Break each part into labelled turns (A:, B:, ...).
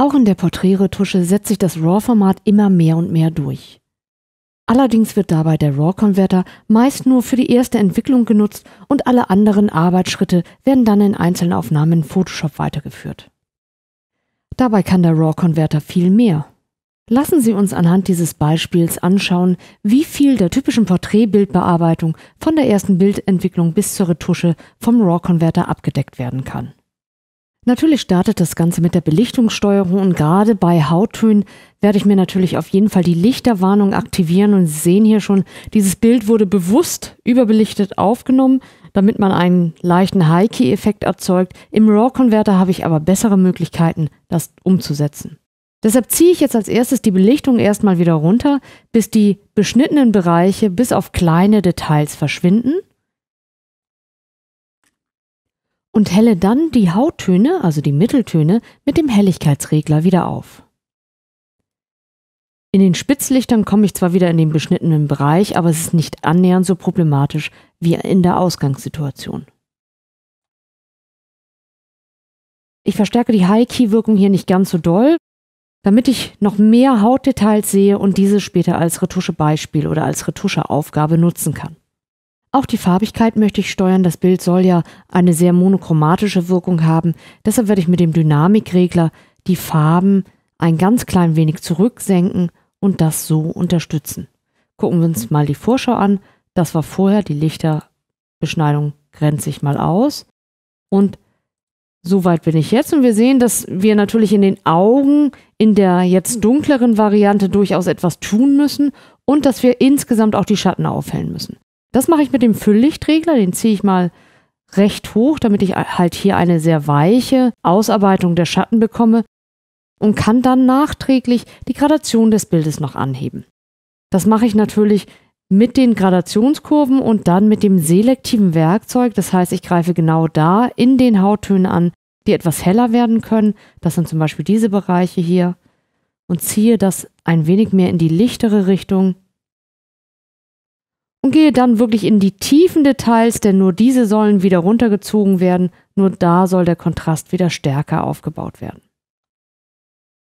A: Auch in der Porträtretusche setzt sich das RAW-Format immer mehr und mehr durch. Allerdings wird dabei der RAW-Konverter meist nur für die erste Entwicklung genutzt und alle anderen Arbeitsschritte werden dann in einzelnen Aufnahmen in Photoshop weitergeführt. Dabei kann der RAW-Konverter viel mehr. Lassen Sie uns anhand dieses Beispiels anschauen, wie viel der typischen Porträtbildbearbeitung von der ersten Bildentwicklung bis zur Retusche vom RAW-Konverter abgedeckt werden kann. Natürlich startet das Ganze mit der Belichtungssteuerung und gerade bei Hauttönen werde ich mir natürlich auf jeden Fall die Lichterwarnung aktivieren und Sie sehen hier schon, dieses Bild wurde bewusst überbelichtet aufgenommen, damit man einen leichten High-Key-Effekt erzeugt. Im RAW-Konverter habe ich aber bessere Möglichkeiten, das umzusetzen. Deshalb ziehe ich jetzt als erstes die Belichtung erstmal wieder runter, bis die beschnittenen Bereiche bis auf kleine Details verschwinden und helle dann die Hauttöne, also die Mitteltöne, mit dem Helligkeitsregler wieder auf. In den Spitzlichtern komme ich zwar wieder in den beschnittenen Bereich, aber es ist nicht annähernd so problematisch wie in der Ausgangssituation. Ich verstärke die High-Key-Wirkung hier nicht ganz so doll, damit ich noch mehr Hautdetails sehe und diese später als Retuschebeispiel oder als Retuscheaufgabe nutzen kann. Auch die Farbigkeit möchte ich steuern. Das Bild soll ja eine sehr monochromatische Wirkung haben. Deshalb werde ich mit dem Dynamikregler die Farben ein ganz klein wenig zurücksenken und das so unterstützen. Gucken wir uns mal die Vorschau an. Das war vorher, die Lichterbeschneidung grenzt sich mal aus. Und so weit bin ich jetzt. Und wir sehen, dass wir natürlich in den Augen in der jetzt dunkleren Variante durchaus etwas tun müssen und dass wir insgesamt auch die Schatten aufhellen müssen. Das mache ich mit dem Fülllichtregler, den ziehe ich mal recht hoch, damit ich halt hier eine sehr weiche Ausarbeitung der Schatten bekomme und kann dann nachträglich die Gradation des Bildes noch anheben. Das mache ich natürlich mit den Gradationskurven und dann mit dem selektiven Werkzeug. Das heißt, ich greife genau da in den Hauttönen an, die etwas heller werden können. Das sind zum Beispiel diese Bereiche hier und ziehe das ein wenig mehr in die lichtere Richtung und gehe dann wirklich in die tiefen Details, denn nur diese sollen wieder runtergezogen werden, nur da soll der Kontrast wieder stärker aufgebaut werden.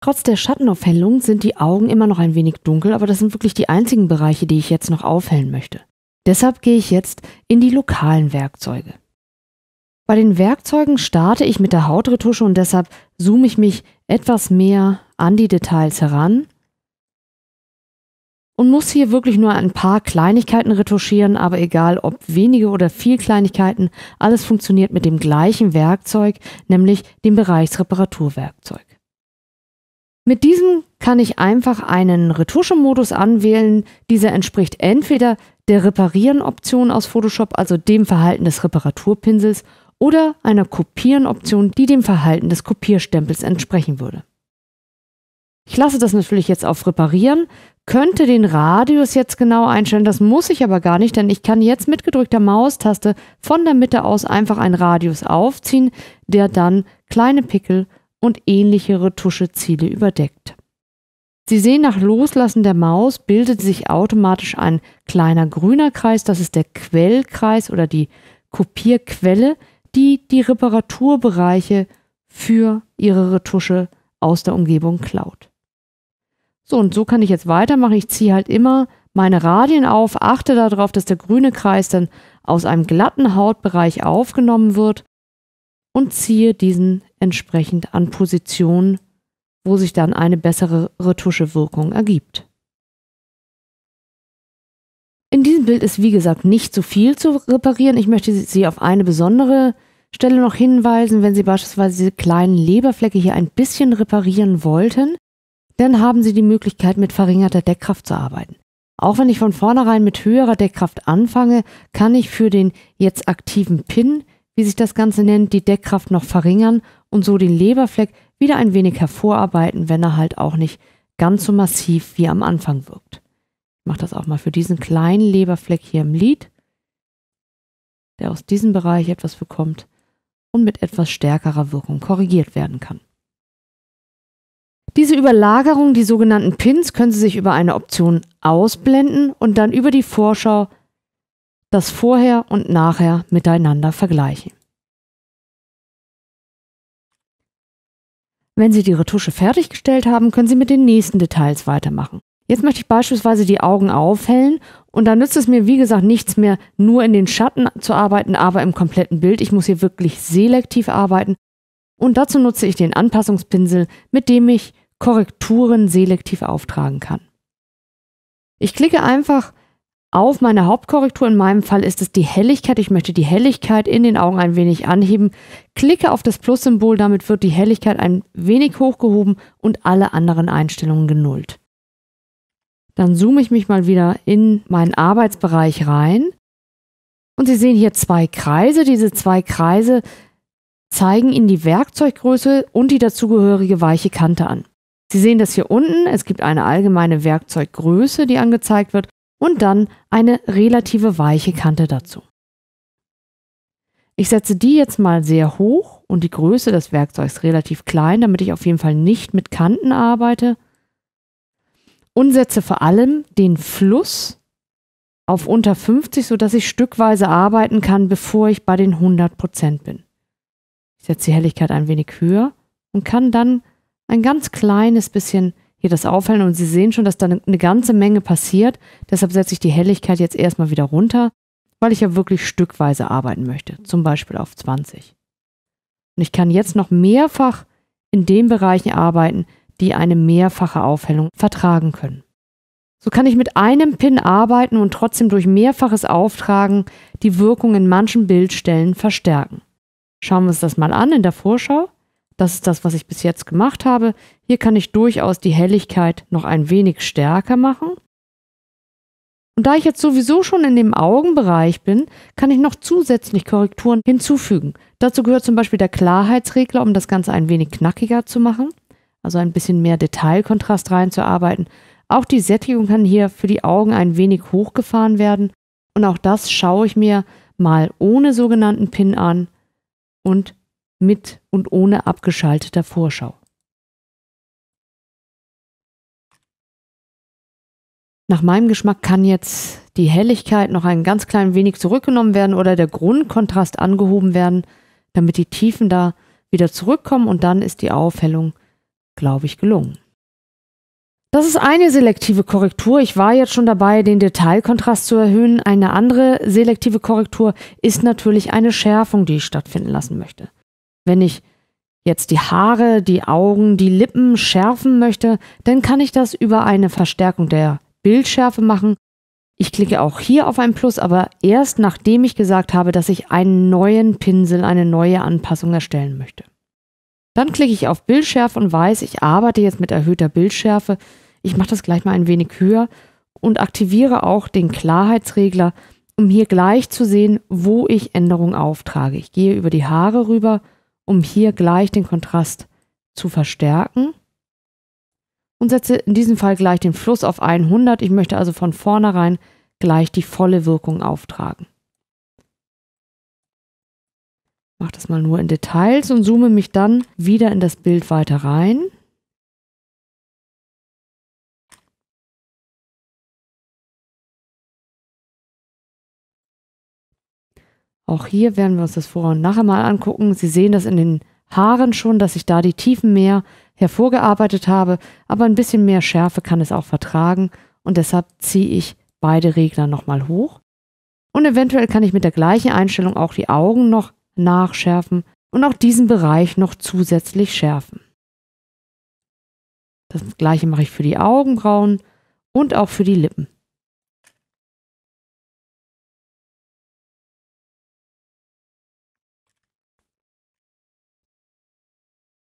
A: Trotz der Schattenaufhellung sind die Augen immer noch ein wenig dunkel, aber das sind wirklich die einzigen Bereiche, die ich jetzt noch aufhellen möchte. Deshalb gehe ich jetzt in die lokalen Werkzeuge. Bei den Werkzeugen starte ich mit der Hautretusche und deshalb zoome ich mich etwas mehr an die Details heran und muss hier wirklich nur ein paar Kleinigkeiten retuschieren, aber egal ob wenige oder viel Kleinigkeiten, alles funktioniert mit dem gleichen Werkzeug, nämlich dem Bereichsreparaturwerkzeug. Mit diesem kann ich einfach einen Retuschemodus anwählen. Dieser entspricht entweder der Reparieren-Option aus Photoshop, also dem Verhalten des Reparaturpinsels, oder einer Kopieren-Option, die dem Verhalten des Kopierstempels entsprechen würde. Ich lasse das natürlich jetzt auf Reparieren, könnte den Radius jetzt genau einstellen, das muss ich aber gar nicht, denn ich kann jetzt mit gedrückter Maustaste von der Mitte aus einfach einen Radius aufziehen, der dann kleine Pickel und ähnliche Retuscheziele überdeckt. Sie sehen, nach Loslassen der Maus bildet sich automatisch ein kleiner grüner Kreis, das ist der Quellkreis oder die Kopierquelle, die die Reparaturbereiche für Ihre Retusche aus der Umgebung klaut. So, und so kann ich jetzt weitermachen. Ich ziehe halt immer meine Radien auf, achte darauf, dass der grüne Kreis dann aus einem glatten Hautbereich aufgenommen wird und ziehe diesen entsprechend an Positionen, wo sich dann eine bessere Retuschewirkung ergibt. In diesem Bild ist wie gesagt nicht so viel zu reparieren. Ich möchte Sie auf eine besondere Stelle noch hinweisen, wenn Sie beispielsweise diese kleinen Leberflecke hier ein bisschen reparieren wollten dann haben Sie die Möglichkeit, mit verringerter Deckkraft zu arbeiten. Auch wenn ich von vornherein mit höherer Deckkraft anfange, kann ich für den jetzt aktiven Pin, wie sich das Ganze nennt, die Deckkraft noch verringern und so den Leberfleck wieder ein wenig hervorarbeiten, wenn er halt auch nicht ganz so massiv wie am Anfang wirkt. Ich mache das auch mal für diesen kleinen Leberfleck hier im Lid, der aus diesem Bereich etwas bekommt und mit etwas stärkerer Wirkung korrigiert werden kann. Diese Überlagerung, die sogenannten Pins, können Sie sich über eine Option ausblenden und dann über die Vorschau das Vorher und Nachher miteinander vergleichen. Wenn Sie die Retusche fertiggestellt haben, können Sie mit den nächsten Details weitermachen. Jetzt möchte ich beispielsweise die Augen aufhellen und da nützt es mir, wie gesagt, nichts mehr, nur in den Schatten zu arbeiten, aber im kompletten Bild. Ich muss hier wirklich selektiv arbeiten und dazu nutze ich den Anpassungspinsel, mit dem ich Korrekturen selektiv auftragen kann. Ich klicke einfach auf meine Hauptkorrektur. In meinem Fall ist es die Helligkeit. Ich möchte die Helligkeit in den Augen ein wenig anheben. Klicke auf das Plus-Symbol, damit wird die Helligkeit ein wenig hochgehoben und alle anderen Einstellungen genullt. Dann zoome ich mich mal wieder in meinen Arbeitsbereich rein. Und Sie sehen hier zwei Kreise. Diese zwei Kreise zeigen Ihnen die Werkzeuggröße und die dazugehörige weiche Kante an. Sie sehen das hier unten. Es gibt eine allgemeine Werkzeuggröße, die angezeigt wird und dann eine relative weiche Kante dazu. Ich setze die jetzt mal sehr hoch und die Größe des Werkzeugs relativ klein, damit ich auf jeden Fall nicht mit Kanten arbeite und setze vor allem den Fluss auf unter 50, sodass ich stückweise arbeiten kann, bevor ich bei den 100% bin. Ich setze die Helligkeit ein wenig höher und kann dann ein ganz kleines bisschen hier das aufhellen und Sie sehen schon, dass da eine ganze Menge passiert. Deshalb setze ich die Helligkeit jetzt erstmal wieder runter, weil ich ja wirklich stückweise arbeiten möchte, zum Beispiel auf 20. Und ich kann jetzt noch mehrfach in den Bereichen arbeiten, die eine mehrfache Aufhellung vertragen können. So kann ich mit einem Pin arbeiten und trotzdem durch mehrfaches Auftragen die Wirkung in manchen Bildstellen verstärken. Schauen wir uns das mal an in der Vorschau. Das ist das, was ich bis jetzt gemacht habe. Hier kann ich durchaus die Helligkeit noch ein wenig stärker machen. Und da ich jetzt sowieso schon in dem Augenbereich bin, kann ich noch zusätzlich Korrekturen hinzufügen. Dazu gehört zum Beispiel der Klarheitsregler, um das Ganze ein wenig knackiger zu machen also ein bisschen mehr Detailkontrast reinzuarbeiten. Auch die Sättigung kann hier für die Augen ein wenig hochgefahren werden. Und auch das schaue ich mir mal ohne sogenannten Pin an und mit und ohne abgeschalteter Vorschau. Nach meinem Geschmack kann jetzt die Helligkeit noch ein ganz klein wenig zurückgenommen werden oder der Grundkontrast angehoben werden, damit die Tiefen da wieder zurückkommen und dann ist die Aufhellung glaube ich, gelungen. Das ist eine selektive Korrektur. Ich war jetzt schon dabei, den Detailkontrast zu erhöhen. Eine andere selektive Korrektur ist natürlich eine Schärfung, die ich stattfinden lassen möchte. Wenn ich jetzt die Haare, die Augen, die Lippen schärfen möchte, dann kann ich das über eine Verstärkung der Bildschärfe machen. Ich klicke auch hier auf ein Plus, aber erst nachdem ich gesagt habe, dass ich einen neuen Pinsel, eine neue Anpassung erstellen möchte. Dann klicke ich auf Bildschärfe und weiß, ich arbeite jetzt mit erhöhter Bildschärfe. Ich mache das gleich mal ein wenig höher und aktiviere auch den Klarheitsregler, um hier gleich zu sehen, wo ich Änderungen auftrage. Ich gehe über die Haare rüber, um hier gleich den Kontrast zu verstärken und setze in diesem Fall gleich den Fluss auf 100. Ich möchte also von vornherein gleich die volle Wirkung auftragen mache das mal nur in Details und zoome mich dann wieder in das Bild weiter rein. Auch hier werden wir uns das vorher und nachher mal angucken. Sie sehen das in den Haaren schon, dass ich da die Tiefen mehr hervorgearbeitet habe, aber ein bisschen mehr Schärfe kann es auch vertragen und deshalb ziehe ich beide Regler nochmal hoch. Und eventuell kann ich mit der gleichen Einstellung auch die Augen noch nachschärfen und auch diesen Bereich noch zusätzlich schärfen. Das gleiche mache ich für die Augenbrauen und auch für die Lippen.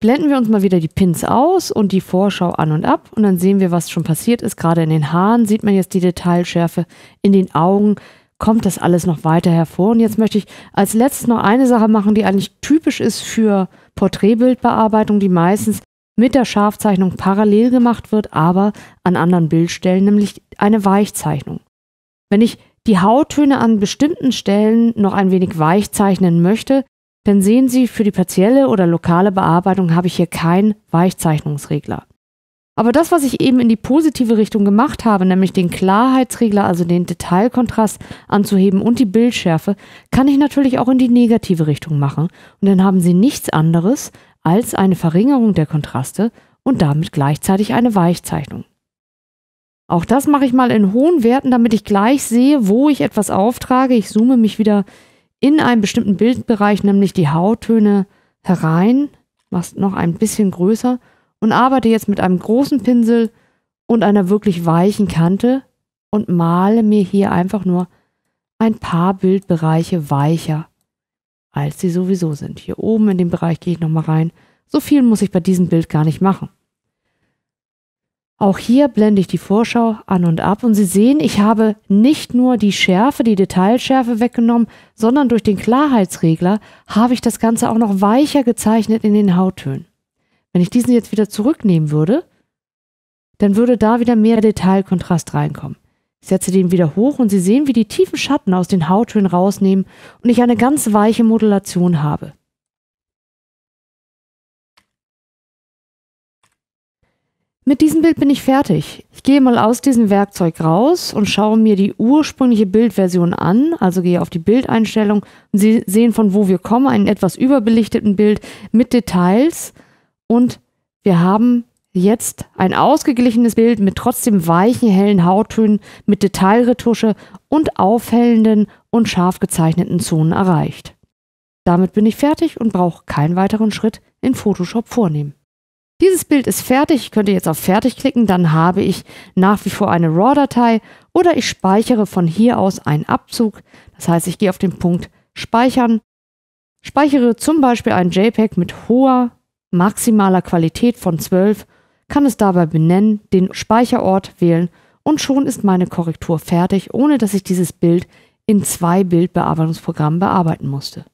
A: Blenden wir uns mal wieder die Pins aus und die Vorschau an und ab und dann sehen wir, was schon passiert ist. Gerade in den Haaren sieht man jetzt die Detailschärfe, in den Augen kommt das alles noch weiter hervor. Und jetzt möchte ich als letztes noch eine Sache machen, die eigentlich typisch ist für Porträtbildbearbeitung, die meistens mit der Scharfzeichnung parallel gemacht wird, aber an anderen Bildstellen, nämlich eine Weichzeichnung. Wenn ich die Hauttöne an bestimmten Stellen noch ein wenig weich zeichnen möchte, dann sehen Sie, für die partielle oder lokale Bearbeitung habe ich hier keinen Weichzeichnungsregler. Aber das, was ich eben in die positive Richtung gemacht habe, nämlich den Klarheitsregler, also den Detailkontrast anzuheben und die Bildschärfe, kann ich natürlich auch in die negative Richtung machen. Und dann haben Sie nichts anderes als eine Verringerung der Kontraste und damit gleichzeitig eine Weichzeichnung. Auch das mache ich mal in hohen Werten, damit ich gleich sehe, wo ich etwas auftrage. Ich zoome mich wieder in einen bestimmten Bildbereich, nämlich die Hauttöne, herein, mache noch ein bisschen größer und arbeite jetzt mit einem großen Pinsel und einer wirklich weichen Kante und male mir hier einfach nur ein paar Bildbereiche weicher, als sie sowieso sind. Hier oben in dem Bereich gehe ich nochmal rein. So viel muss ich bei diesem Bild gar nicht machen. Auch hier blende ich die Vorschau an und ab und Sie sehen, ich habe nicht nur die Schärfe, die Detailschärfe weggenommen, sondern durch den Klarheitsregler habe ich das Ganze auch noch weicher gezeichnet in den Hauttönen. Wenn ich diesen jetzt wieder zurücknehmen würde, dann würde da wieder mehr Detailkontrast reinkommen. Ich setze den wieder hoch und Sie sehen, wie die tiefen Schatten aus den Hauttönen rausnehmen und ich eine ganz weiche Modulation habe. Mit diesem Bild bin ich fertig. Ich gehe mal aus diesem Werkzeug raus und schaue mir die ursprüngliche Bildversion an, also gehe auf die Bildeinstellung und Sie sehen, von wo wir kommen, einen etwas überbelichteten Bild mit Details und wir haben jetzt ein ausgeglichenes Bild mit trotzdem weichen, hellen Hauttönen, mit Detailretusche und aufhellenden und scharf gezeichneten Zonen erreicht. Damit bin ich fertig und brauche keinen weiteren Schritt in Photoshop vornehmen. Dieses Bild ist fertig. Ich könnte jetzt auf Fertig klicken, dann habe ich nach wie vor eine RAW-Datei oder ich speichere von hier aus einen Abzug. Das heißt, ich gehe auf den Punkt Speichern, speichere zum Beispiel ein JPEG mit hoher maximaler Qualität von 12, kann es dabei benennen, den Speicherort wählen und schon ist meine Korrektur fertig, ohne dass ich dieses Bild in zwei Bildbearbeitungsprogrammen bearbeiten musste.